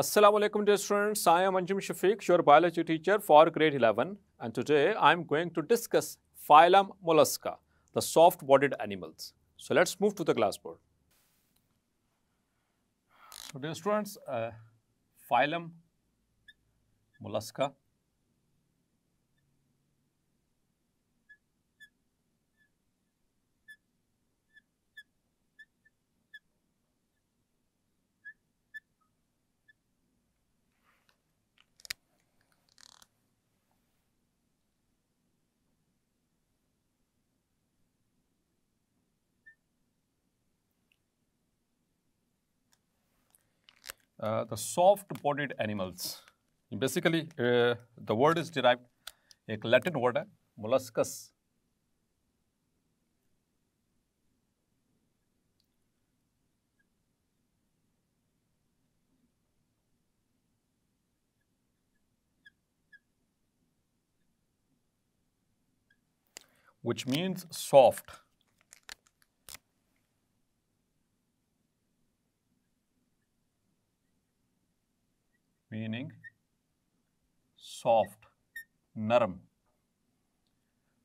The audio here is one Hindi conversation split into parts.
Assalamu alaikum dear students, I am Anjum Shafiq, your biology teacher for grade 11 and today I am going to discuss phylum Mollusca, the soft-bodied animals. So let's move to the classboard. So dear students, uh, phylum Mollusca Uh, the soft-bodied animals. Basically, uh, the word is derived, a Latin word molluscus. which means soft. Meaning soft नरम।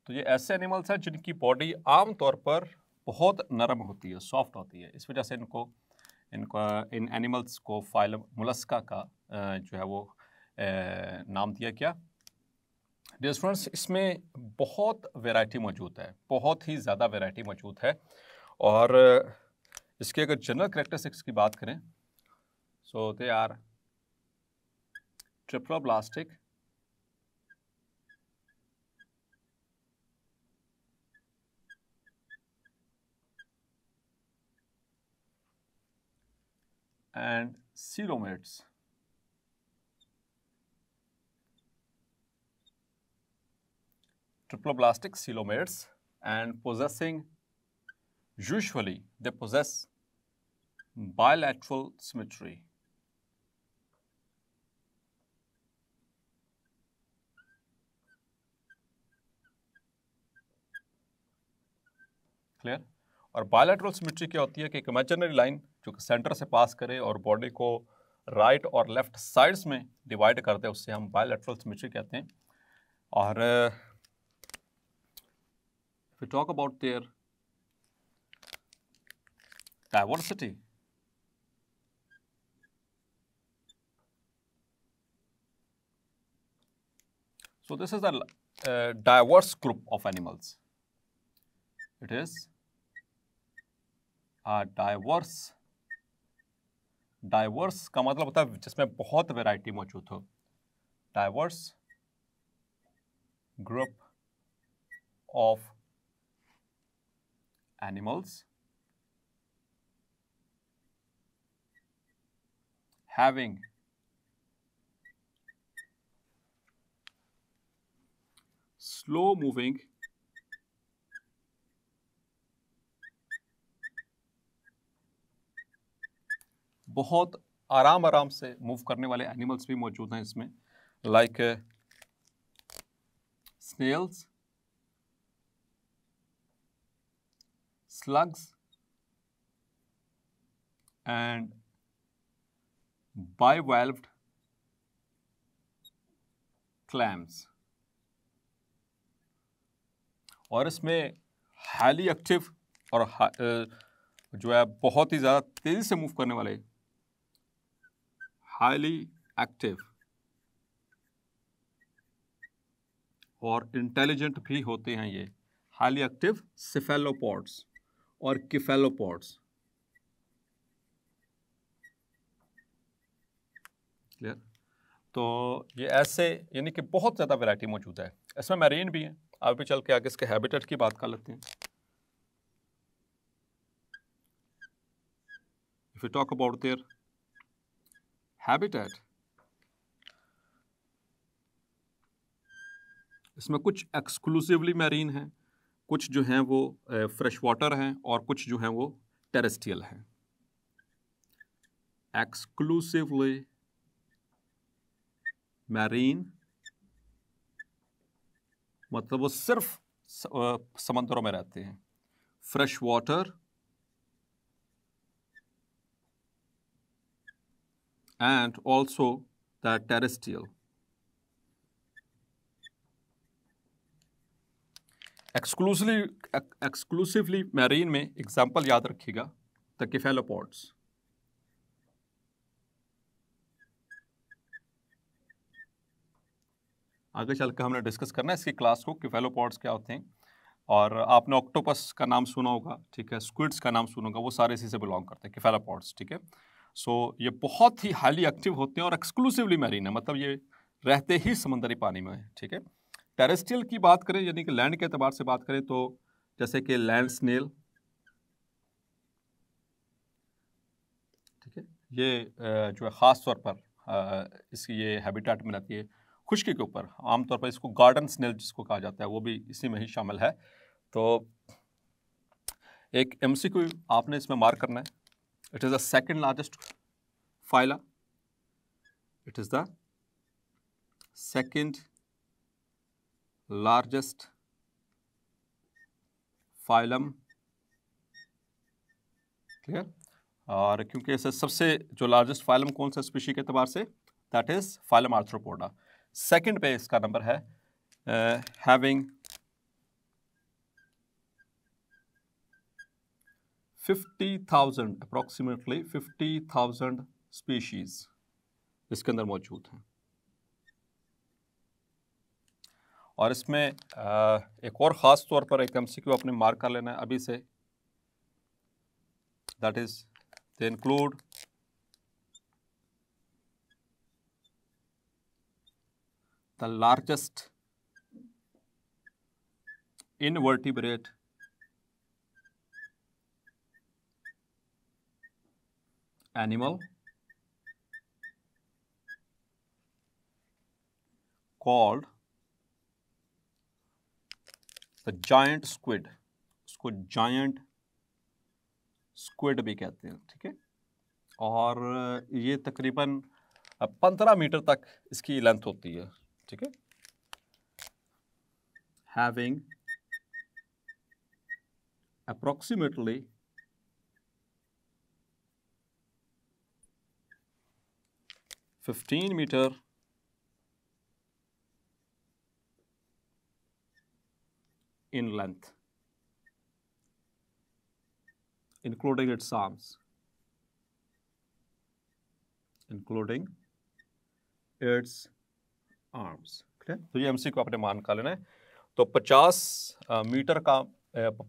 तो ये ऐसे एनिमल्स हैं जिनकी बॉडी आमतौर पर बहुत नरम होती है सॉफ्ट होती है। इस वजह से इनको इनको, इन एनिमल्स को फ़ाइल मुलस्का का जो है वो नाम दिया क्या डियर स्टूडेंट्स इसमें बहुत वैरायटी मौजूद है, बहुत ही ज़्यादा वैरायटी मौजूद है। और इसके अगर जनरल करेक्टरिस्टिक्स की बात करें so they are triploblastic and coelomates. Triploblastic coelomates and possessing usually they possess bilateral symmetry. Clear और बायोलेट्रल सिमेट्री क्या होती है कि एक इमेजिनरी लाइन जो कि सेंटर से पास करे और बॉडी को राइट और लेफ़्ट साइड्स में डिवाइड करते हैं उससे हम बायोलेट्रल सिमेट्री कहते हैं। और if talk about their diversity so this is a uh, diverse group of animals. It is diverse diverse का मतलब होता है जिसमें बहुत वैरायटी मौजूद हो। Diverse group of animals having slow moving बहुत आराम आराम से मूव करने वाले एनिमल्स भी मौजूद हैं इसमें like snails slugs and bivalved clams और इसमें हाईली एक्टिव और जो है बहुत ही ज़्यादा तेज़ी से मूव करने वाले हाईली एक्टिव और इंटेलिजेंट भी होते हैं ये। हाईली एक्टिव सिफेलोपॉड्स और किफेलोपॉड्स क्लियर तो ये ऐसे, यानी कि बहुत ज़्यादा वैरायटी मौजूद है। इसमें मैरीन भी है। आप भी चल के आगे इसके हैबिटेट की बात कर लेते हैं। If you talk about their habitat इसमें कुछ एक्सक्लूसिवली मैरीन हैं, कुछ जो हैं वो फ्रेश वाटर हैं और कुछ जो हैं वो टेरेस्ट्रियल हैं। एक्सक्लूसिवली मैरीन मतलब वो सिर्फ़ समंदरों में रहते हैं। Fresh water and also the terrestrial. Exclusively exclusively marine में एग्ज़ाम्पल याद रखिएगा द किफेलोपॉड्स आगे चल के हमने डिस्कस करना है इसकी क्लास को किफेलोपॉड्स क्या होते हैं। और आपने ऑक्टोपस का नाम सुना होगा, ठीक है स्क्विड्स का नाम सुना होगा, वो सारे इसी से बिलोंग करते हैं किफेलोपॉड्स ठीक है। सो so, ये बहुत ही हाईली एक्टिव होते हैं और एक्सक्लूसिवली मैरीन है। मतलब ये रहते ही समंदरी पानी में ठीक है? टेरेस्ट्रियल की बात करें यानी कि लैंड के अतबार से बात करें तो जैसे कि लैंड स्नेल ठीक है? ये जो है ख़ास तौर पर इसकी ये हैबिटेट में रहती है खुशकी के ऊपर। आमतौर पर इसको गार्डन स्नेल जिसको कहा जाता है वो भी इसी में ही शामिल है। तो एक एम आपने इसमें मार्क करना है। It is the second largest phyla. It is the second largest phylum. Clear और क्योंकि ऐसे सबसे जो लार्जेस्ट फाइलम कौन सा स्पीशी के अतबार से that is phylum Arthropoda second पे इसका नंबर है हैविंग 50,000 अप्रॉक्सीमेटली 50,000 स्पीशीज इसके अंदर मौजूद हैं। और इसमें एक और ख़ास तौर पर एक एम सी क्यू अपने मार्क कर लेना है अभी से। That is they include the largest invertebrate animal? Called the giant squid. उसको giant squid भी कहते हैं, ठीक है? और ये तकरीबन पंद्रह मीटर तक इसकी लेंथ होती है, ठीक है? Having approximately 15 meter. In length, including its arms, including its arms. तो ये एमसी को आपने मान का लेना है। तो 50 मीटर का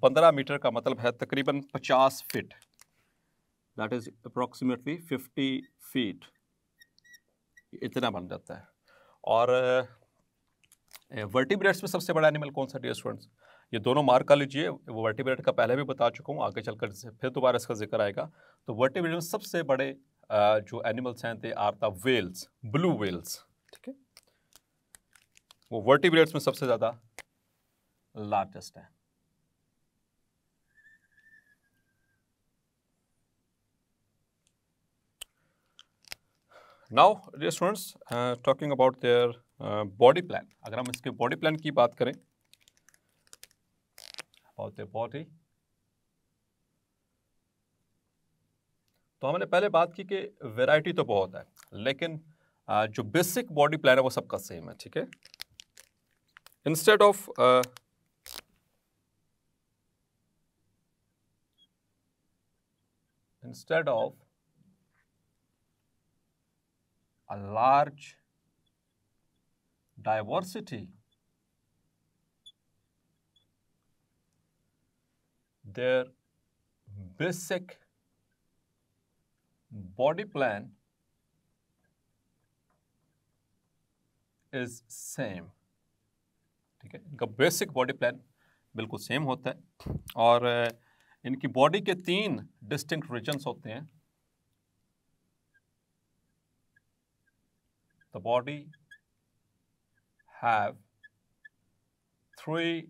15 मीटर का मतलब है तकरीबन 50 feet that is approximately 50 feet इतना बन जाता है। और वर्टिब्रेट्स में सबसे बड़ा एनिमल कौन सा? डियर स्टूडेंट्स ये दोनों मार्क कर लीजिए। वो वर्टिब्रेट का पहले भी बता चुका हूँ आगे चलकर फिर दोबारा इसका ज़िक्र आएगा। तो वर्टिब्रेट में सबसे बड़े जो एनिमल्स हैं थे are the whales blue whales ठीक है। वो वर्टिब्रेट्स में सबसे ज़्यादा लार्जेस्ट है। Now dear students talking about their body plan अगर हम इसके बॉडी प्लान की बात करें अबाउट देयर बॉडी तो हमने पहले बात की कि वैरायटी तो बहुत है लेकिन uh, जो बेसिक बॉडी प्लान है वो सबका सेम है ठीक है? Instead of instead of a large diversity, their basic body plan is same. ठीक है? इनका बेसिक बॉडी प्लान बिल्कुल सेम होता है। और इनकी बॉडी के तीन डिस्टिंक्ट रीजन्स होते हैं। The body have three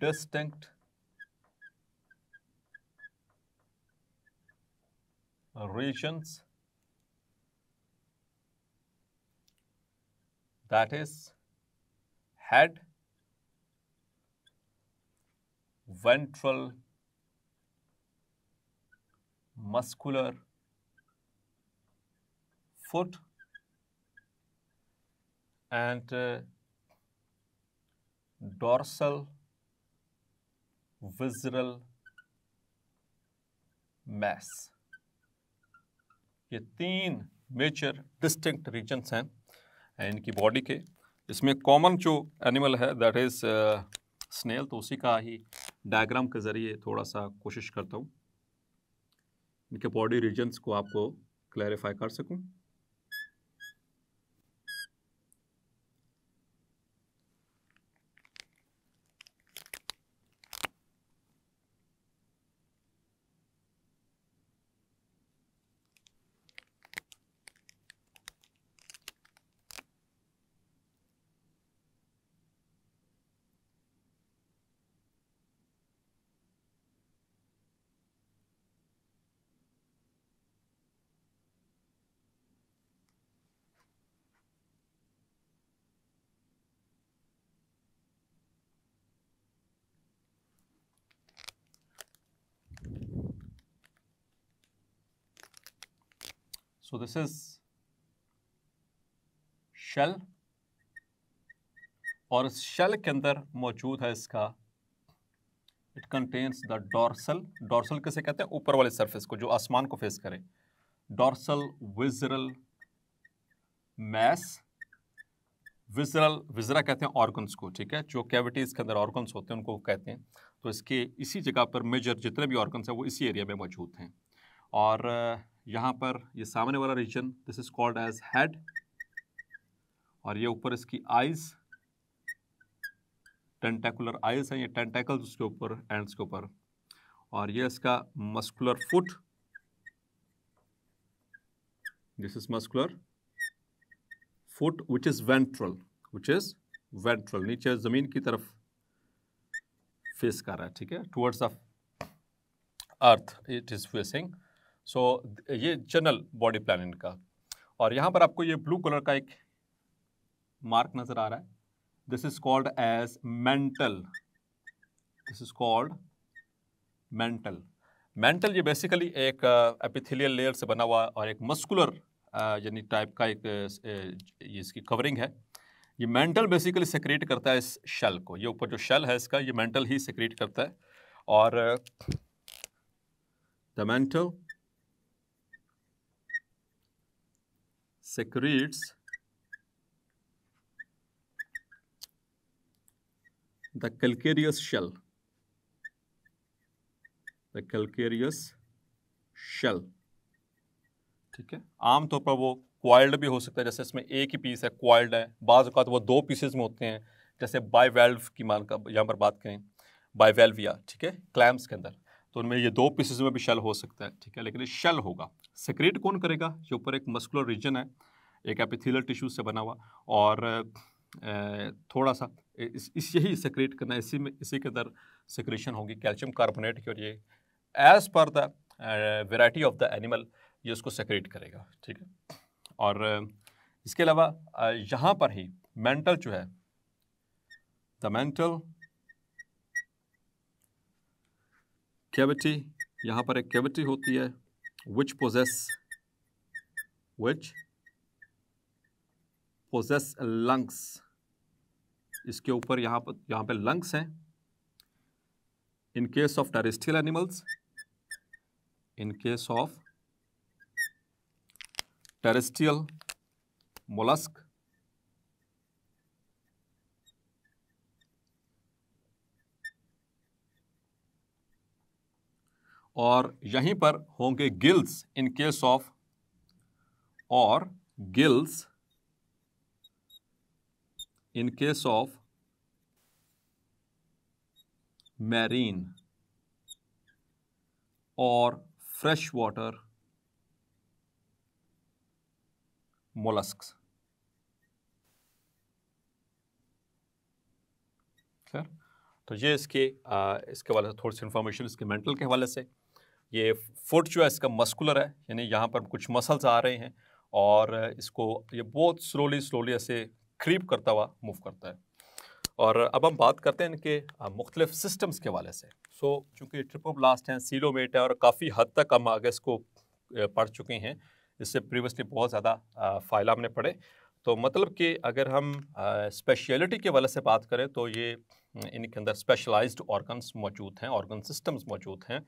distinct regions. That is head, ventral, muscular foot and uh, dorsal visceral mass. ये तीन मेजर डिस्टिंक्ट रीजन्स हैं इनकी बॉडी के। इसमें कॉमन जो एनिमल है दैट इज़ स्नेल तो उसी का ही डायग्राम के ज़रिए थोड़ा सा कोशिश करता हूँ। इनके बॉडी रीजन्स को आपको क्लैरिफाई कर सकूँ। So this is shell. और इस शेल के अंदर मौजूद है इसका। It contains the dorsal dorsal किसे कहते हैं? ऊपर वाले सरफेस को, जो आसमान को फेस करे। Dorsal visceral mass visceral viscera कहते हैं ऑर्गन्स को, ठीक है? जो कैविटीज़ के अंदर ऑर्गन्स होते हैं, उनको कहते हैं। तो इसके, इसी जगह पर मेजर जितने भी ऑर्गन्स हैं, वो इसी एरिया में मौजूद हैं। और यहाँ पर ये सामने वाला region this is called as head और ये ऊपर इसकी आइज़ टेंटेकुलर आइज़ है, ये टेंटेकल्स उसके ऊपर एंड्स के ऊपर। और ये इसका muscular foot this is muscular foot which is ventral which is ventral नीचे ज़मीन की तरफ़ फेस कर रहा है, ठीक है? Towards of earth it is facing so so, ये जनरल बॉडी प्लान का। और यहाँ पर आपको ये ब्लू कलर का एक मार्क नज़र आ रहा है। This is called as mantle this is called mantle mantle ये बेसिकली एक एपिथेलियल uh, लेयर से बना हुआ और एक मस्कुलर uh, यानी टाइप का एक uh, ये इसकी कवरिंग है। ये मेंटल बेसिकली सेक्रेट करता है इस शेल को। ये ऊपर जो शेल है इसका ये मेंटल ही सेक्रेट करता है। और the mantle secretes the calcareous shell. The calcareous shell. ठीक है? आमतौर पर वो क्वाइल्ड भी हो सकता है, जैसे इसमें एक ही पीस है क्वाइल्ड है। बाज़ अवत वो दो पीसेस में होते हैं, जैसे बाई वेल्व की मान का, यहाँ पर बात करें बाई वेल्विया ठीक है? क्लैम्स के अंदर। तो उनमें ये दो पीसेस में भी शेल हो सकता है, ठीक है? लेकिन ये शेल होगा। सेक्रेट कौन करेगा? ये ऊपर एक मस्कुलर रीजन है। एक एपिथेलियल टिश्यू से बना हुआ। और थोड़ा सा इस, इस यही सेक्रेट करना इसी में इसी के अंदर सेक्रेशन होगी कैल्शियम कार्बोनेट की। और ये as per the variety of the animal ये उसको सेक्रेट करेगा। ठीक है? और इसके अलावा यहाँ पर ही मेंटल जो है द मेंटल कैविटी यहाँ पर एक कैविटी होती है। Which possess which possess lungs इसके ऊपर यहाँ पर, यहाँ पे लंग्स हैं। In case of terrestrial animals in case of terrestrial mollusc और यहीं पर होंगे गिल्स इन केस ऑफ़ और gills in case of marine और फ्रेश वाटर मोलस्क तो ये इसके आ, इसके हवाले से थोड़ी सी इन्फॉर्मेशन इसके मेंटल के हवाले से। ये फुट जो है इसका मस्कुलर है यानी यहाँ पर कुछ मसल्स आ रहे हैं और इसको ये बहुत स्लोली स्लोली ऐसे क्रीप करता हुआ मूव करता है। और अब हम बात करते हैं इनके मुख्तलिफ़ सिस्टम्स के हवाले से। सो so, चूँकि ट्रिपोब्लास्ट हैं सीलोमेट है और काफ़ी हद तक हम आगे इसको पढ़ चुके हैं इससे प्रीवियसली बहुत ज़्यादा फ़ाइल हमने पढ़े। तो मतलब कि अगर हम स्पेशलिटी के वाले से बात करें तो ये इनके अंदर स्पेशलाइज्ड ऑर्गन्स मौजूद हैं ऑर्गन सिस्टम्स मौजूद हैं।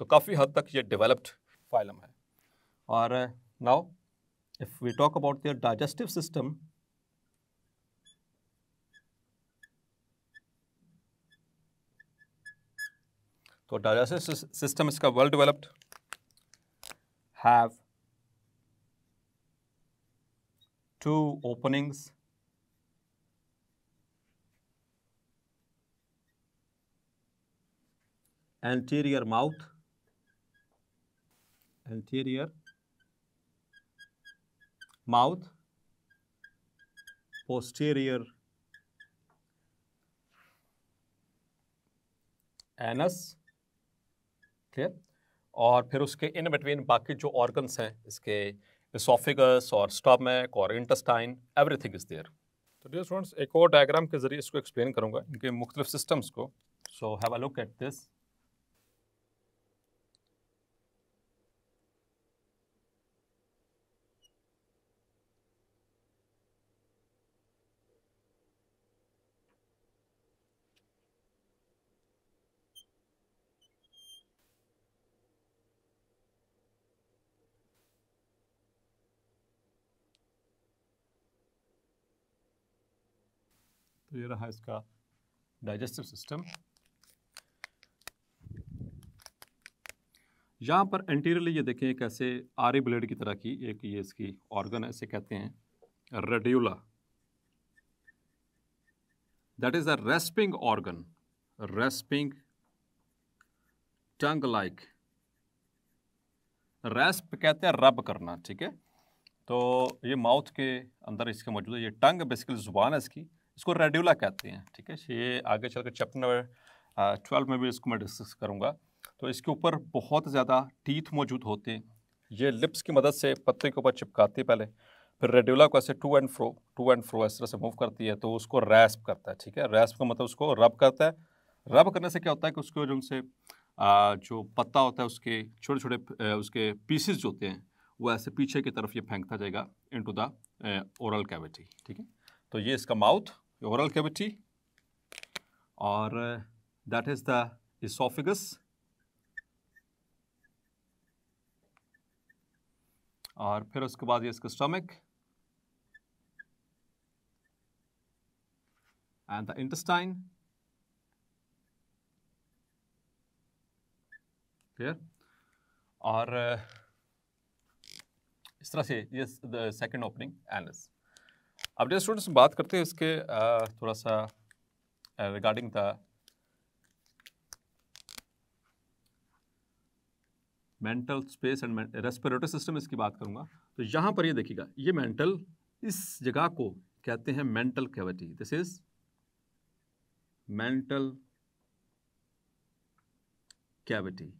तो काफ़ी हद तक ये डेवलप्ड फाइलम है। और now if we talk about their digestive system तो डाइजेस्टिव सिस्टम इसका well developed have two openings, anterior mouth anterior, mouth, posterior anus ठीक और फिर उसके इन बिटवीन बाकी जो ऑर्गन्स हैं, इसके esophagus और stomach और intestine एवरीथिंग इज़ देयर तो डियर स्टूडेंट्स एक और डायग्राम के ज़रिए इसको एक्सप्लेन करूँगा, इनके मुख्तलिफ़ सिस्टम्स को। So have a look at this तो ये रहा इसका डाइजेस्टिव सिस्टम यहाँ पर एंटीरियरली ये देखें एक ऐसे आरी ब्लेड की तरह की एक ये इसकी ऑर्गन इसे कहते हैं radula that is a rasping organ rasping tongue like rasp कहते हैं रब करना, ठीक है? तो ये माउथ के अंदर इसके मौजूद है, ये टंग बेसिकली ज़ुबान है इसकी। इसको रेड्यूला कहते हैं, ठीक है? ये आगे चलकर चैप्टर नंबर ट्वेल्व में भी इसको मैं डिस्कस करूँगा। तो इसके ऊपर बहुत ज़्यादा टीथ मौजूद होते हैं। ये लिप्स की मदद से पत्ते के ऊपर चिपकाती है पहले, फिर रेड्यूला को ऐसे to and fro to and fro इस तरह से मूव करती है तो उसको रैस्प करता है, ठीक है? रैस्प का मतलब उसको रब करता है। रब करने से क्या होता है कि उसको जो उनसे जो पत्ता होता है, उसके छोटे छोटे उसके पीसेस जो होते हैं, वो ऐसे पीछे की तरफ़ ये फेंकता जाएगा इनटू द ओरल कैविटी ठीक है? तो ये इसका mouth oral cavity or uh, that is the esophagus. और फिर उसके बाद ये इसका stomach and the intestine clear और uh, इस तरह से ये द सेकंड ओपनिंग एनस अब जो स्टूडेंट्स बात करते हैं इसके थोड़ा सा regarding the mantle space and respiratory system इसकी बात करूँगा। तो यहाँ पर ये देखिएगा, ये मेंटल इस जगह को कहते हैं mantle cavity this is mantle cavity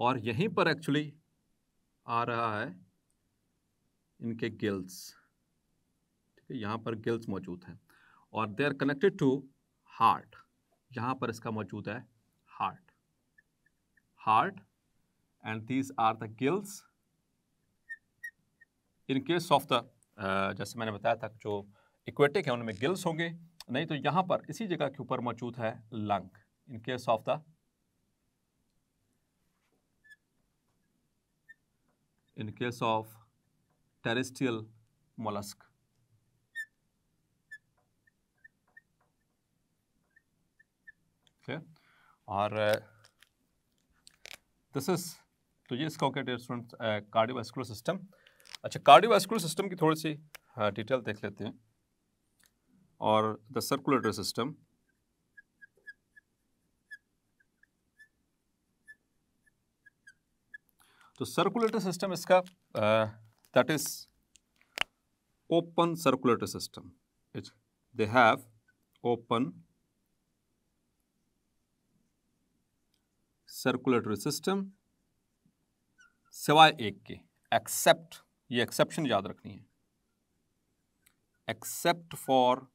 और यहीं पर एक्चुअली आ रहा है इनके गिल्स यहाँ पर गिल्स मौजूद हैं। और they are connected to heart यहाँ पर इसका मौजूद है heart heart and these are the gills in case of the जैसे मैंने बताया था जो इक्वेटिक है, उनमें गिल्स होंगे। नहीं तो यहाँ पर इसी जगह के ऊपर मौजूद है lung in case of the in case of terrestrial mollusc ठीक और दिस इज़ तो ये इसका ओके स्टूडेंट कार्डियोवास्कुलर सिस्टम अच्छा कार्डियोवास्कुलर सिस्टम की थोड़ी सी डिटेल देख लेते हैं। और द सर्कुलेटरी सिस्टम तो सर्कुलेटरी सिस्टम इसका that is open circulatory system they have open circulatory system सिवाय एक के एक्सेप्ट ये एक्सेप्शन याद रखनी है। एक्सेप्ट फॉर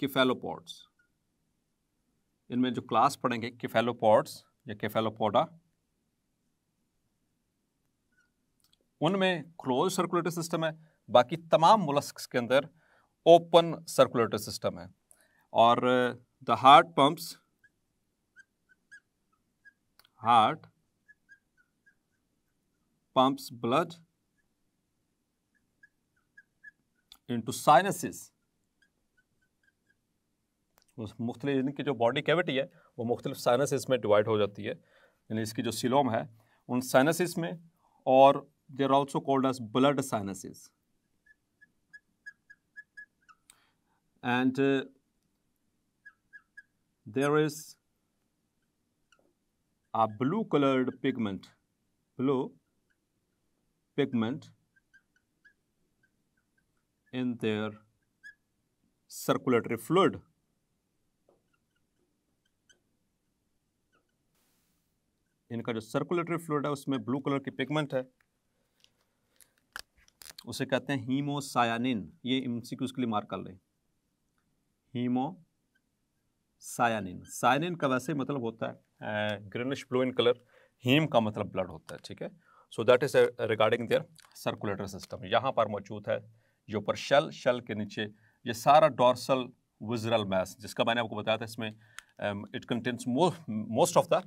किफेलोपॉड्स इनमें जो क्लास पढ़ेंगे किफेलोपॉड्स या किफेलोपोडा उनमें क्लोज सर्कुलेटरी सिस्टम है, बाकी तमाम मुलस्क के अंदर ओपन सर्कुलेटरी सिस्टम है। और the heart pumps heart, pumps blood into sinuses मुख्तलिफ़ इनकी जो बॉडी कैविटी है, वो मुख्तलिफ़ साइनसिस में डिवाइड हो जाती है। यानी इसकी जो सिलोम है, उन साइनसिस में और there also called as blood sinuses and there is a blue colored pigment blue pigment in their circulatory fluid इनका जो सर्कुलेटरी फ्लूड है, उसमें ब्लू कलर की पिगमेंट है। उसे कहते हैं हीमोसायानिन। ये एमसीक्यूज के लिए मार्क कर लें। हीमो सायानिन सायानिन का वैसे मतलब होता है greenish blue in colour haem का मतलब ब्लड होता है, ठीक है? So that is regarding their circulatory system यहाँ पर मौजूद है जो ऊपर शल शल के नीचे, ये सारा डॉर्सल विजरल मैस जिसका मैंने आपको बताया था, इसमें it contains most of the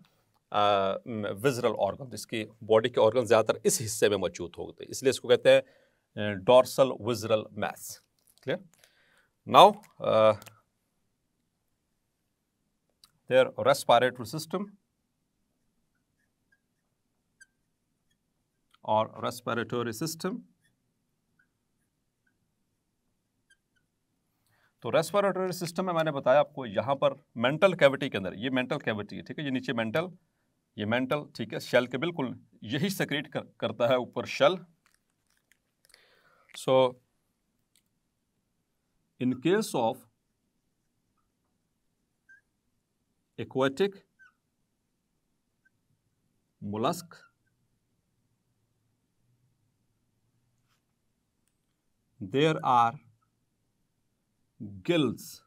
visceral organ जिसकी बॉडी के ऑर्गन ज़्यादातर इस हिस्से में मौजूद हैं। इसलिए इसको कहते हैं dorsal visceral mass clear now their respiratory system or respiratory system. तो रेस्पिरेटरी सिस्टम में मैंने बताया आपको यहाँ पर मेंटल कैविटी के अंदर ये मेंटल कैविटी है ठीक है? ये नीचे मेंटल ये मेंटल ठीक है? शेल के बिल्कुल यही सेक्रेट कर, करता है ऊपर shell so in case of aquatic mollusk there are gills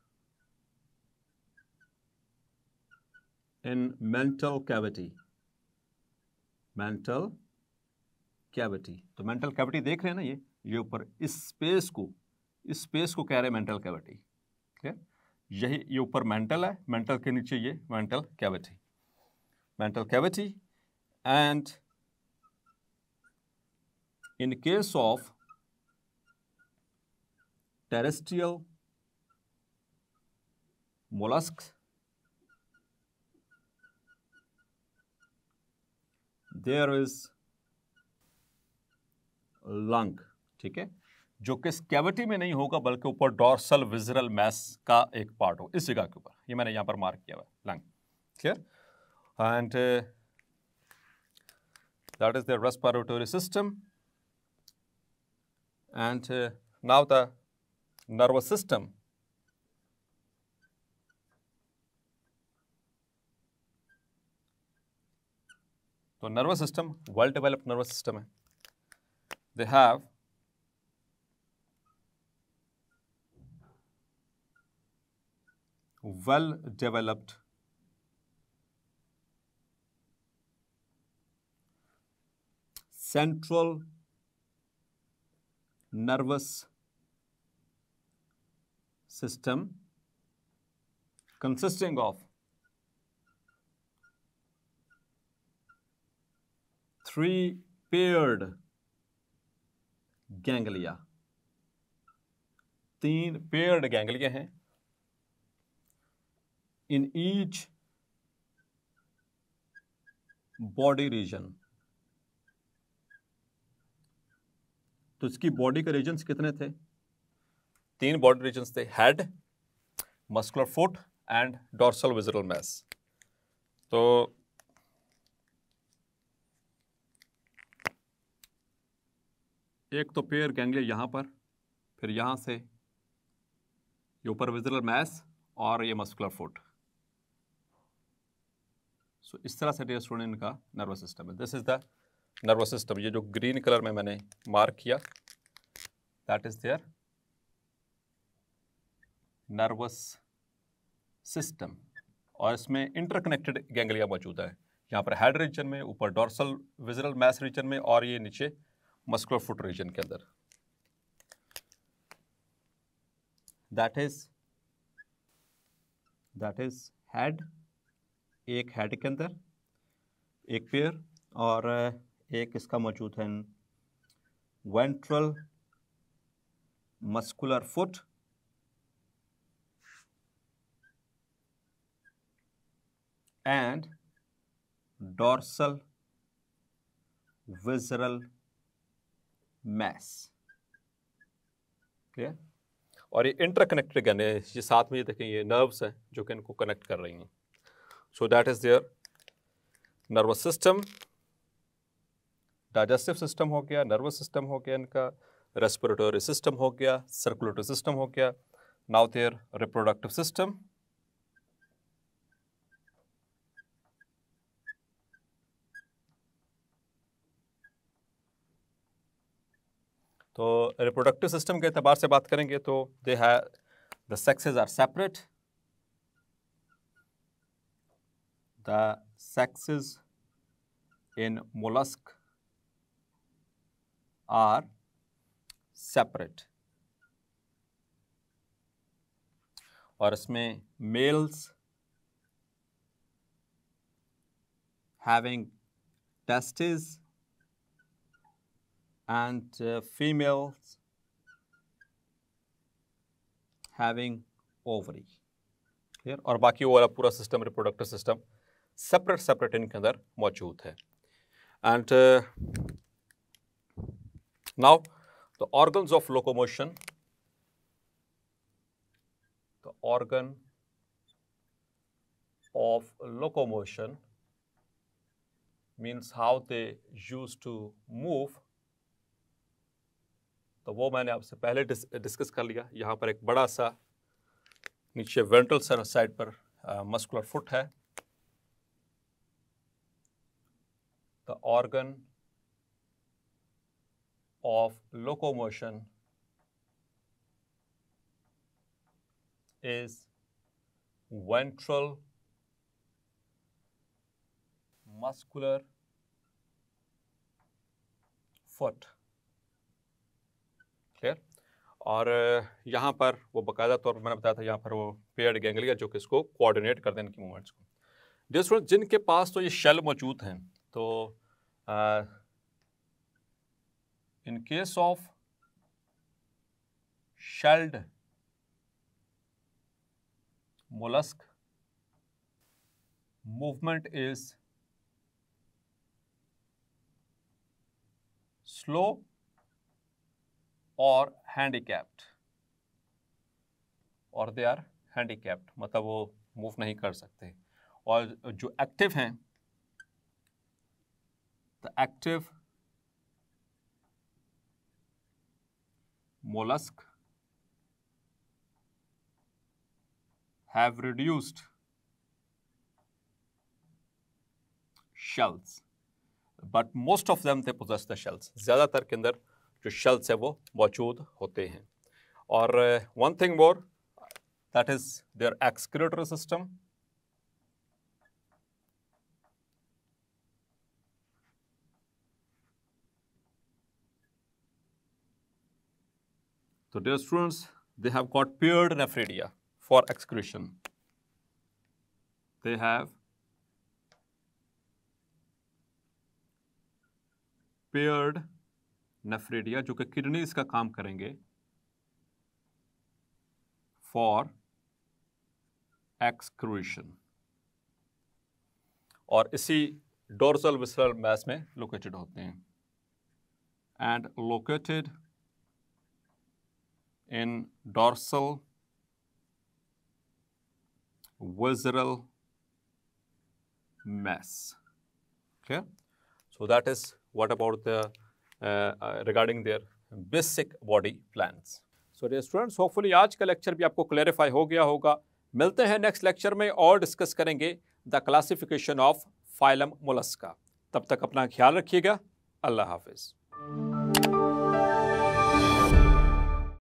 in mental cavity mental cavity तो mental cavity देख रहे हैं ना ये ये ऊपर इस स्पेस को इस स्पेस को कह रहे हैं मेंटल कैविटी क्लियर यही, ये ऊपर मेंटल है मेंटल के नीचे ये mantle cavity mantle cavity and in case of terrestrial mollusc there is lung ठीक है? जो कि कैविटी में नहीं होगा, बल्कि ऊपर डॉर्सल विजरल मैस का एक पार्ट हो, इस जगह के ऊपर। ये मैंने यहाँ पर मार्क किया हुआ lung. Clear and that is the respiratory system and now the nervous system तो nervous system well developed nervous system है। They have well developed central nervous system consisting of three paired ganglia तीन पेयर्ड गैंगलिया हैं in each बॉडी रीजन तो इसकी बॉडी के रीजन कितने थे? तीन बॉडी रीजन थे head muscular foot and dorsal visceral mass तो एक तो पेयर गैंगलिया यहाँ पर, फिर यहाँ से ये ऊपर विजरल मैस और ये मस्कुलर फुट सो इस तरह से स्टूडेंट का नर्वस सिस्टम है। This is the nervous system ये जो ग्रीन कलर में मैंने मार्क किया that is their nervous system और इसमें इंटरकनेक्टेड गैंगलिया मौजूद है। यहाँ पर हेड रीजन में, ऊपर डॉर्सल विजरल मैस रीजन में और ये नीचे मस्कुलर फुट रीजन के अंदर। That is that is head एक हेड के अंदर, एक पेयर और एक इसका मौजूद है ventral muscular foot and dorsal visceral mass clear और ये इंटरकनेक्टेड है, ये साथ में ये देखें, ये नर्व्स हैं जो कि इनको कनेक्ट कर रही हैं। So that is their nervous system digestive system हो गया नर्वस सिस्टम हो गया इनका रेस्पिरेटरी सिस्टम हो गया सर्कुलेटरी सिस्टम हो गया. नाउ देयर रिप्रोडक्टिव सिस्टम तो रिप्रोडक्टिव सिस्टम के अतबार से बात करेंगे तो दे है the sexes are separate the sexes in mollusc are separate और इसमें males having testes and uh, females having ovary clear और बाकी वो वाला पूरा system reproductive system separate separate इनके अंदर मौजूद है। And now the organs of locomotion the organ of locomotion means how they used to move तो वो मैंने आपसे पहले डिस, डिस्कस कर लिया। यहाँ पर एक बड़ा सा नीचे वेंट्रल साइड पर मस्कुलर फुट है। The organ of locomotion is ventral muscular foot. Clear और यहाँ पर वो बकायदा तौर पर मैंने बताया था, यहाँ पर वो पेयर गैंगलिया जो कि इसको कोऑर्डिनेट कर दें इनकी मूवमेंट्स को। जिस जिनके पास तो ये शेल मौजूद हैं तो आ, in case of shelled mollusk movement is slow or handicapped और दे आर हैंडीकैप्ड मतलब वो मूव नहीं कर सकते और जो एक्टिव हैं the active mollusk have reduced shells but most of them they possess the shells ज़्यादातर के अंदर जो shells है वो मौजूद होते हैं और one thing more that is their excretory system So dear students, they have got paired nephridia for excretion. They have paired nephridia जो कि किडनीज का काम करेंगे फॉर एक्सक्रूशन और इसी डोर्सल विसरल मैस में लोकेटेड होते हैं and located in dorsal visceral mass. Okay, so that is what about the uh, uh, regarding their basic body plans. So dear students, hopefully आज का लेक्चर भी आपको क्लैरिफाई हो गया होगा मिलते हैं नेक्स्ट लेक्चर में और डिस्कस करेंगे the classification of phylum Mollusca तब तक अपना ख्याल रखिएगा अल्लाह हाफिज़